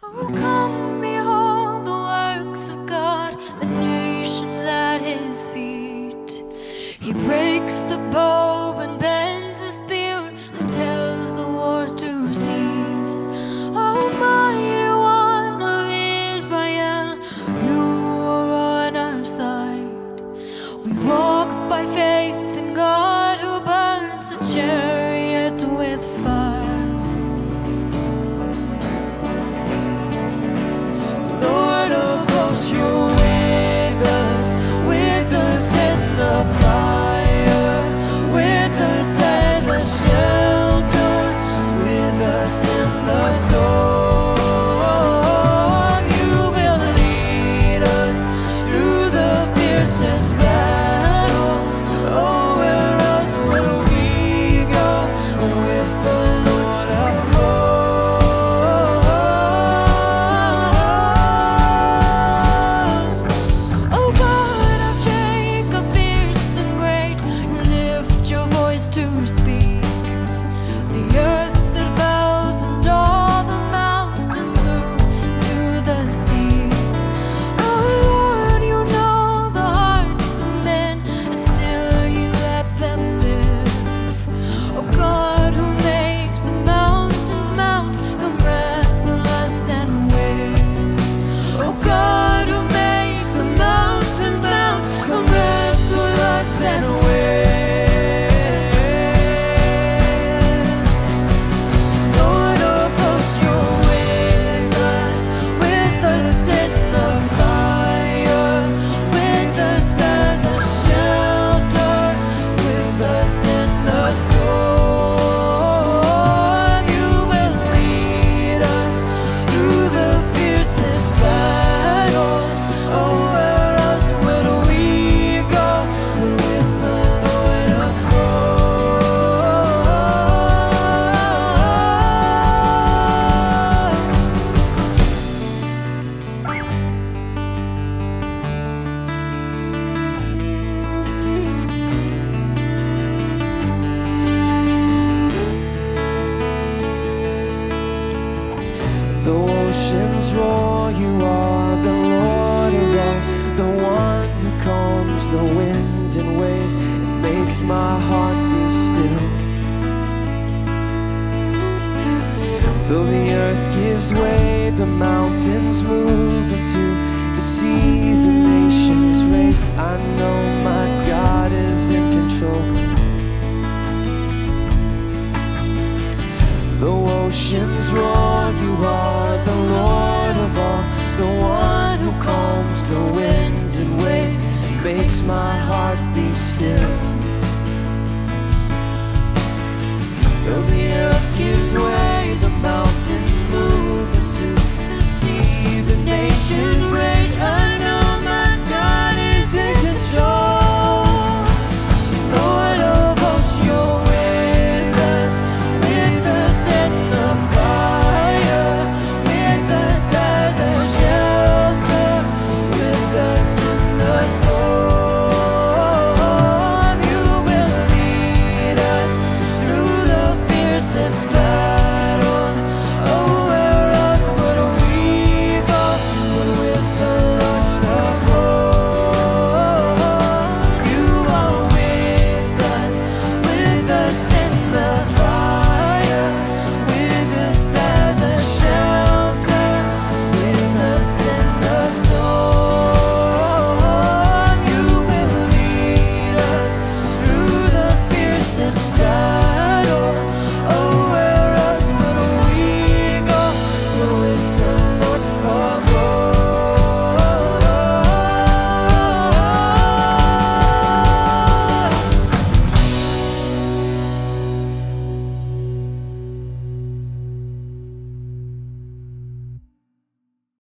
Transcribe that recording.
Oh, come behold the works of God, the nations at his feet. He breaks the bow and bends the spear and tells the wars to cease. Oh, mighty one of Israel, you are on our side. We walk by faith in God who burns the chariot with fire. Oceans roar, you are the Lord of all, the one who calms the wind and waves and makes my heart be still. Though the earth gives way, the mountains move into the sea, the nations rage. I know my God is in control. Though oceans roar, makes my heart be still. Though the earth gives way, the mountains move suspicion.